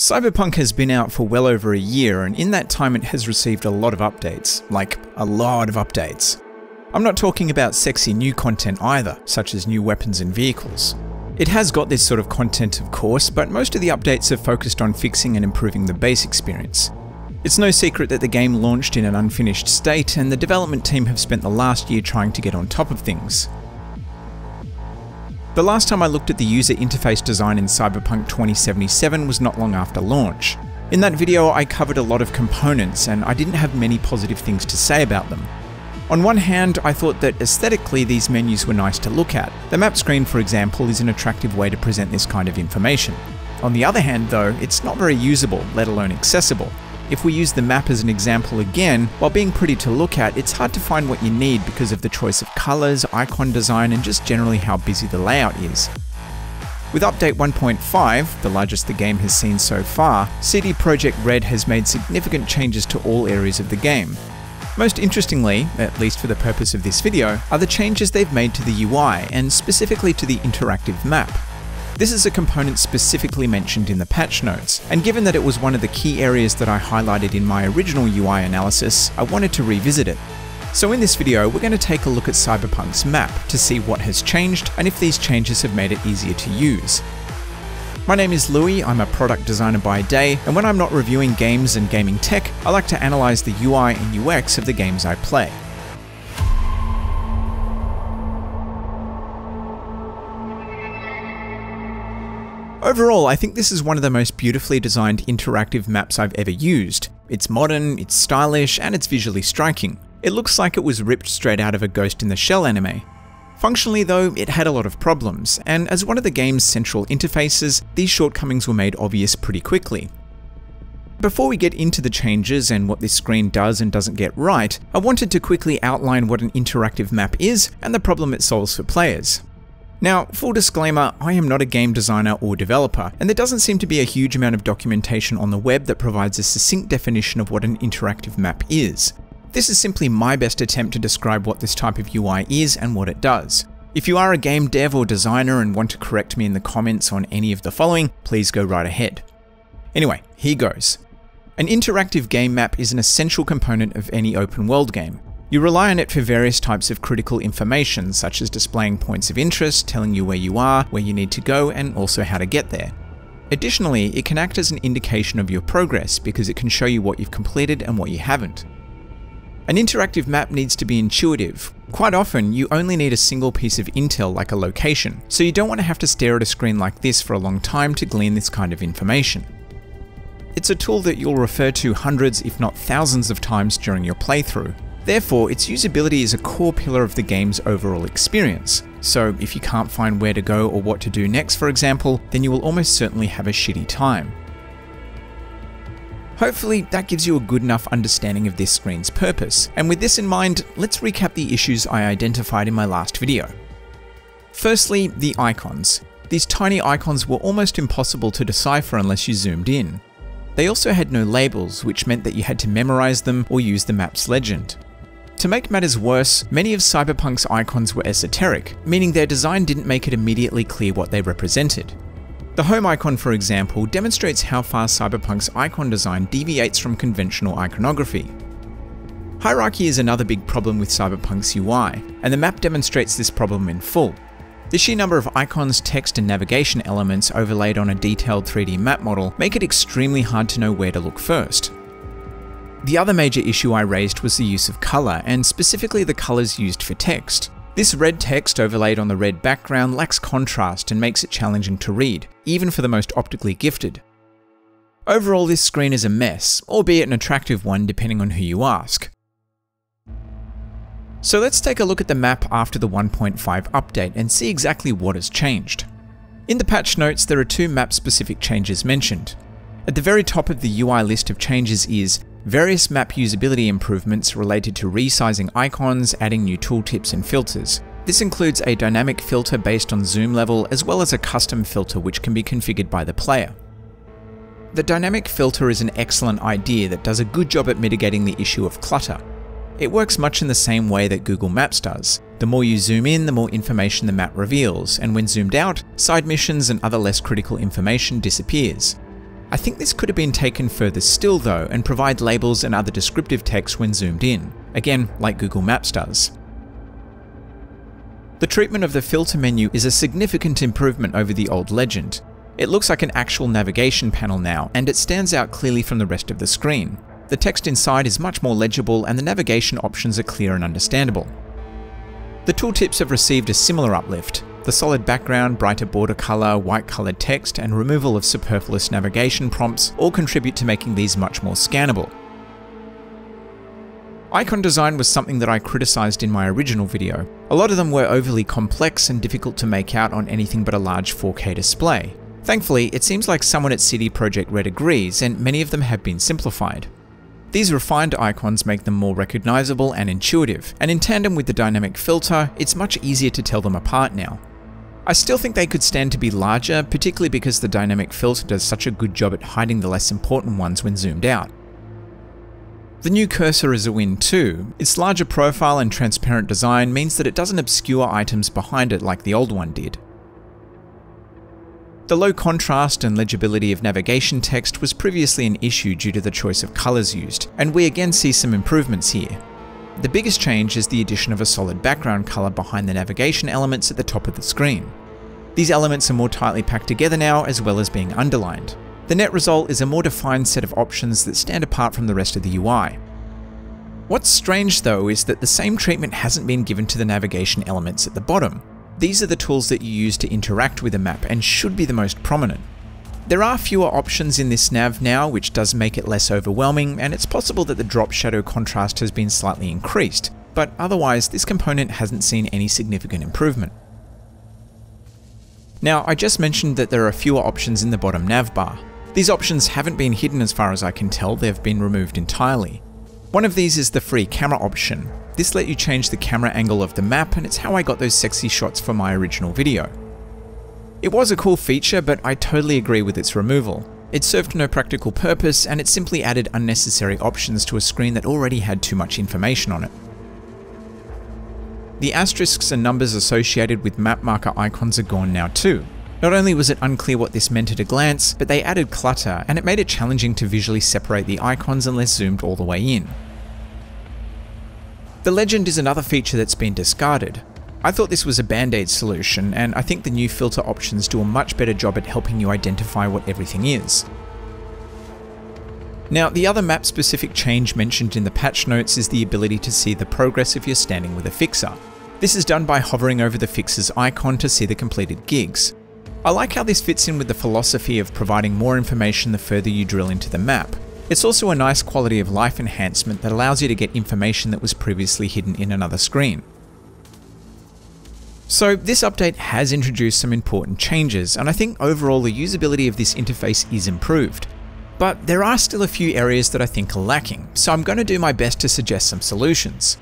Cyberpunk has been out for well over a year, and in that time it has received a lot of updates. Like, a lot of updates. I'm not talking about sexy new content either, such as new weapons and vehicles. It has got this sort of content, of course, but most of the updates have focused on fixing and improving the base experience. It's no secret that the game launched in an unfinished state, and the development team have spent the last year trying to get on top of things. The last time I looked at the user interface design in Cyberpunk 2077 was not long after launch. In that video, I covered a lot of components, and I didn't have many positive things to say about them. On one hand, I thought that aesthetically these menus were nice to look at. The map screen, for example, is an attractive way to present this kind of information. On the other hand, though, it's not very usable, let alone accessible. If we use the map as an example again, while being pretty to look at, it's hard to find what you need because of the choice of colours, icon design, and just generally how busy the layout is. With update 1.5, the largest the game has seen so far, CD Projekt Red has made significant changes to all areas of the game. Most interestingly, at least for the purpose of this video, are the changes they've made to the UI, and specifically to the interactive map. This is a component specifically mentioned in the patch notes, and given that it was one of the key areas that I highlighted in my original UI analysis, I wanted to revisit it. So in this video, we're going to take a look at Cyberpunk's map to see what has changed and if these changes have made it easier to use. My name is Louis, I'm a product designer by day, and when I'm not reviewing games and gaming tech, I like to analyze the UI and UX of the games I play. Overall, I think this is one of the most beautifully designed interactive maps I've ever used. It's modern, it's stylish, and it's visually striking. It looks like it was ripped straight out of a Ghost in the Shell anime. Functionally though, it had a lot of problems, and as one of the game's central interfaces, these shortcomings were made obvious pretty quickly. Before we get into the changes and what this screen does and doesn't get right, I wanted to quickly outline what an interactive map is and the problem it solves for players. Now, full disclaimer, I am not a game designer or developer, and there doesn't seem to be a huge amount of documentation on the web that provides a succinct definition of what an interactive map is. This is simply my best attempt to describe what this type of UI is and what it does. If you are a game dev or designer and want to correct me in the comments on any of the following, please go right ahead. Anyway, here goes. An interactive game map is an essential component of any open world game. You rely on it for various types of critical information, such as displaying points of interest, telling you where you are, where you need to go, and also how to get there. Additionally, it can act as an indication of your progress because it can show you what you've completed and what you haven't. An interactive map needs to be intuitive. Quite often, you only need a single piece of intel like a location, so you don't want to have to stare at a screen like this for a long time to glean this kind of information. It's a tool that you'll refer to hundreds if not thousands of times during your playthrough, Therefore, its usability is a core pillar of the game's overall experience. So if you can't find where to go or what to do next, for example, then you will almost certainly have a shitty time. Hopefully, that gives you a good enough understanding of this screen's purpose, and with this in mind, let's recap the issues I identified in my last video. Firstly, the icons. These tiny icons were almost impossible to decipher unless you zoomed in. They also had no labels, which meant that you had to memorize them or use the map's legend. To make matters worse, many of Cyberpunk's icons were esoteric, meaning their design didn't make it immediately clear what they represented. The home icon, for example, demonstrates how far Cyberpunk's icon design deviates from conventional iconography. Hierarchy is another big problem with Cyberpunk's UI, and the map demonstrates this problem in full. The sheer number of icons, text, and navigation elements overlaid on a detailed 3D map model make it extremely hard to know where to look first. The other major issue I raised was the use of colour, and specifically the colours used for text. This red text overlaid on the red background lacks contrast and makes it challenging to read, even for the most optically gifted. Overall, this screen is a mess, albeit an attractive one depending on who you ask. So let's take a look at the map after the 1.5 update and see exactly what has changed. In the patch notes, there are two map specific changes mentioned. At the very top of the UI list of changes is various map usability improvements related to resizing icons, adding new tooltips and filters. This includes a dynamic filter based on zoom level as well as a custom filter which can be configured by the player. The dynamic filter is an excellent idea that does a good job at mitigating the issue of clutter. It works much in the same way that Google Maps does. The more you zoom in, the more information the map reveals, and when zoomed out, side missions and other less critical information disappears. I think this could have been taken further still though and provide labels and other descriptive text when zoomed in, again like Google Maps does. The treatment of the filter menu is a significant improvement over the old Legend. It looks like an actual navigation panel now, and it stands out clearly from the rest of the screen. The text inside is much more legible and the navigation options are clear and understandable. The tooltips have received a similar uplift. The solid background, brighter border colour, white coloured text, and removal of superfluous navigation prompts all contribute to making these much more scannable. Icon design was something that I criticised in my original video. A lot of them were overly complex and difficult to make out on anything but a large 4K display. Thankfully, it seems like someone at CD Projekt Red agrees, and many of them have been simplified. These refined icons make them more recognisable and intuitive, and in tandem with the dynamic filter, it's much easier to tell them apart now. I still think they could stand to be larger, particularly because the dynamic filter does such a good job at hiding the less important ones when zoomed out. The new cursor is a win too. Its larger profile and transparent design means that it doesn't obscure items behind it like the old one did. The low contrast and legibility of navigation text was previously an issue due to the choice of colours used, and we again see some improvements here. The biggest change is the addition of a solid background colour behind the navigation elements at the top of the screen. These elements are more tightly packed together now as well as being underlined. The net result is a more defined set of options that stand apart from the rest of the UI. What's strange though is that the same treatment hasn't been given to the navigation elements at the bottom. These are the tools that you use to interact with a map and should be the most prominent. There are fewer options in this nav now, which does make it less overwhelming, and it's possible that the drop shadow contrast has been slightly increased, but otherwise this component hasn't seen any significant improvement. Now, I just mentioned that there are fewer options in the bottom nav bar. These options haven't been hidden as far as I can tell, they've been removed entirely. One of these is the free camera option. This let you change the camera angle of the map and it's how I got those sexy shots for my original video. It was a cool feature, but I totally agree with its removal. It served no practical purpose and it simply added unnecessary options to a screen that already had too much information on it. The asterisks and numbers associated with map marker icons are gone now too, not only was it unclear what this meant at a glance, but they added clutter, and it made it challenging to visually separate the icons unless zoomed all the way in. The legend is another feature that's been discarded. I thought this was a band-aid solution, and I think the new filter options do a much better job at helping you identify what everything is. Now, the other map-specific change mentioned in the patch notes is the ability to see the progress if you're standing with a fixer. This is done by hovering over the fixer's icon to see the completed gigs. I like how this fits in with the philosophy of providing more information the further you drill into the map. It's also a nice quality of life enhancement that allows you to get information that was previously hidden in another screen. So this update has introduced some important changes, and I think overall the usability of this interface is improved. But there are still a few areas that I think are lacking, so I'm going to do my best to suggest some solutions.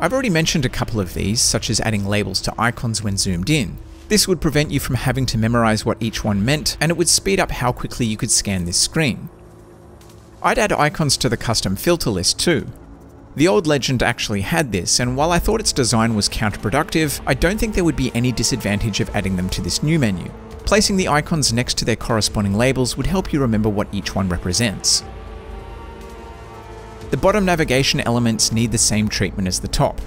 I've already mentioned a couple of these, such as adding labels to icons when zoomed in, this would prevent you from having to memorize what each one meant, and it would speed up how quickly you could scan this screen. I'd add icons to the custom filter list too. The old Legend actually had this, and while I thought its design was counterproductive, I don't think there would be any disadvantage of adding them to this new menu. Placing the icons next to their corresponding labels would help you remember what each one represents. The bottom navigation elements need the same treatment as the top.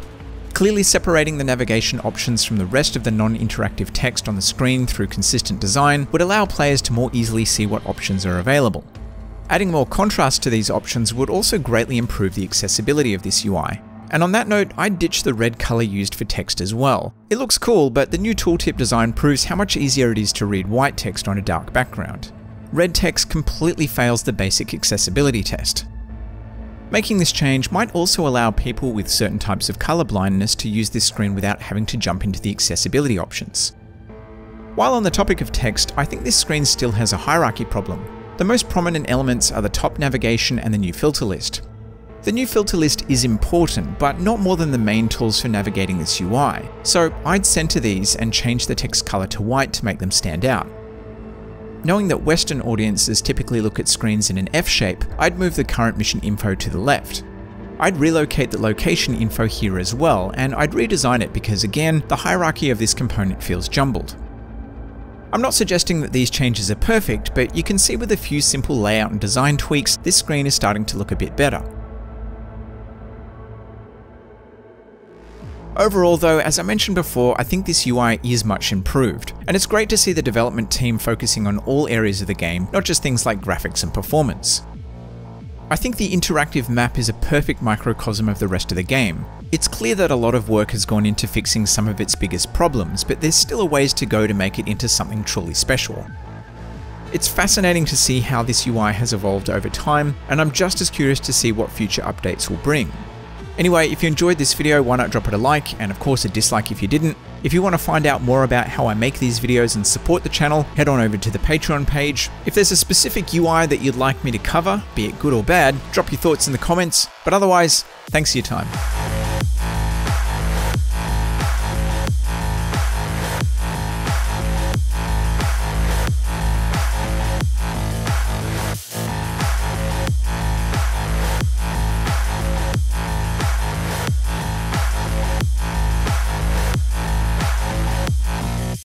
Clearly separating the navigation options from the rest of the non-interactive text on the screen through consistent design would allow players to more easily see what options are available. Adding more contrast to these options would also greatly improve the accessibility of this UI. And on that note, I'd ditch the red colour used for text as well. It looks cool, but the new tooltip design proves how much easier it is to read white text on a dark background. Red text completely fails the basic accessibility test. Making this change might also allow people with certain types of colour blindness to use this screen without having to jump into the accessibility options. While on the topic of text, I think this screen still has a hierarchy problem. The most prominent elements are the top navigation and the new filter list. The new filter list is important, but not more than the main tools for navigating this UI, so I'd center these and change the text color to white to make them stand out. Knowing that Western audiences typically look at screens in an F shape, I'd move the current mission info to the left. I'd relocate the location info here as well, and I'd redesign it because again, the hierarchy of this component feels jumbled. I'm not suggesting that these changes are perfect, but you can see with a few simple layout and design tweaks, this screen is starting to look a bit better. Overall though, as I mentioned before, I think this UI is much improved, and it's great to see the development team focusing on all areas of the game, not just things like graphics and performance. I think the interactive map is a perfect microcosm of the rest of the game. It's clear that a lot of work has gone into fixing some of its biggest problems, but there's still a ways to go to make it into something truly special. It's fascinating to see how this UI has evolved over time, and I'm just as curious to see what future updates will bring. Anyway, if you enjoyed this video, why not drop it a like, and of course a dislike if you didn't. If you want to find out more about how I make these videos and support the channel, head on over to the Patreon page. If there's a specific UI that you'd like me to cover, be it good or bad, drop your thoughts in the comments. But otherwise, thanks for your time.